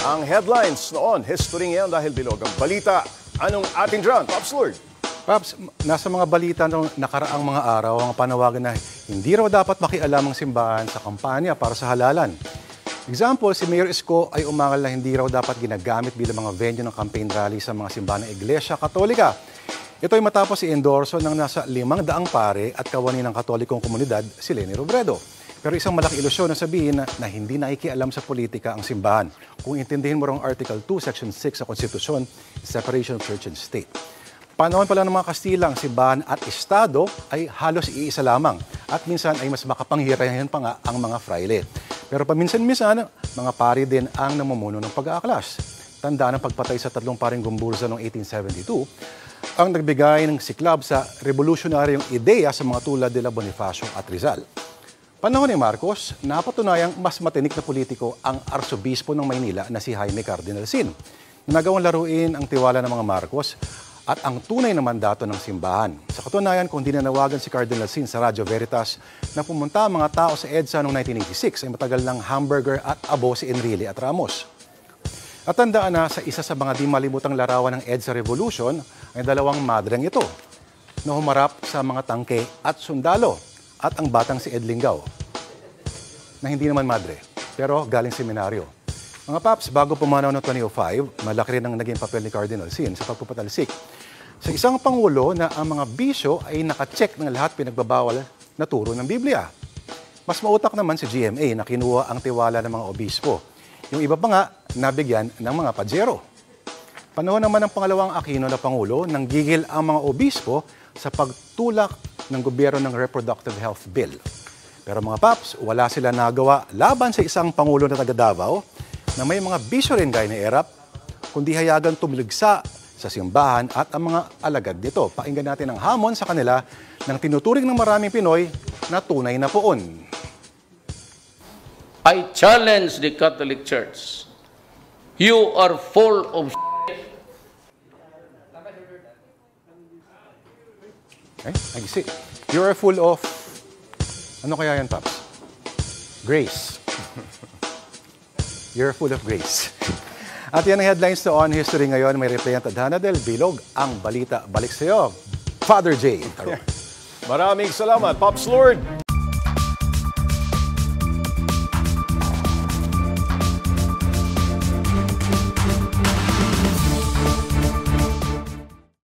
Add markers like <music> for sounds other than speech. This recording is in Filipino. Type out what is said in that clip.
Ang headlines noon, history ngayon dahil bilog ang balita. Anong atin dyan, Pops Lord? Paps, nasa mga balita noong nakaraang mga araw ang panawagan na hindi raw dapat makialam ang simbahan sa kampanya para sa halalan. Example, si Mayor Isko ay umangal na hindi raw dapat ginagamit bilang mga venue ng campaign rally sa mga simbahan ng Iglesia Katolika. Ito ay matapos i-endorso ng nasa limang daang pare at kawani ng katolikong komunidad si Lenny Robredo. Pero isang malaking ilusyon na sabihin na, na hindi nakikialam sa politika ang simbahan. Kung intindihin mo rong Article 2, Section 6 sa Konstitusyon, Separation of Church and State. Panahon pala ng mga Kastila, ang simbahan at Estado ay halos iisa lamang at minsan ay mas makapangyarihan pa nga ang mga fraile. Pero paminsan-minsan, mga pari din ang namumuno ng pag-aaklas. Tandaan ang pagpatay sa tatlong paring gumbursa noong 1872 ang nagbigay ng siklab sa revolutionaryong ideya sa mga tulad nila Bonifacio at Rizal. Panahon ni Marcos, napatunayang mas matinik na politiko ang arsobispo ng Maynila na si Jaime Cardinal Sin. Nagawang laruin ang tiwala ng mga Marcos at ang tunay na mandato ng simbahan. Sa katunayan, kung dinanawagan si Cardinal Sin sa Radyo Veritas na pumunta ang mga tao sa EDSA noong 1986 ay matagal ng hamburger at abo si Enrile at Ramos. At tandaan na sa isa sa mga di malimutang larawan ng EDSA Revolution ay dalawang madreng ito na humarap sa mga tangke at sundalo at ang batang si Ed Lingaw na hindi naman madre pero galing seminaryo. Mga paps, bago pumanaw ng 2005, malaki rin ang naging papel ni Cardinal Sin sa pagpapatalsik sa isang pangulo na ang mga bisyo ay nakacheck ng lahat pinagbabawal na turo ng Biblia. Mas mautak naman si GMA na kinuha ang tiwala ng mga obispo. Yung iba pa nga, nabigyan ng mga pajero. Panahon naman ng pangalawang Aquino na Pangulo, nang gigil ang mga obispo sa pagtulak ng gobyerno ng Reproductive Health Bill. Pero mga paps, wala sila nagawa laban sa isang Pangulo na taga Davao na may mga bisyo rin gaya ni Erap, kundi hayagan tumiligsa sa simbahan at ang mga alagad nito. Pakinggan natin ang hamon sa kanila ng tinuturing ng maraming Pinoy na tunay na poon. I challenge the Catholic Church. You are full of Eh, nag-isip. You are full of... Ano kaya yan, Paps? Grace. <laughs> You're full of grace. <laughs> At yan ang headlines to On History ngayon. May replay ang Tadhana del Bilog. Ang balita, balik sa'yo. Father J. Maraming salamat, Pops Lord!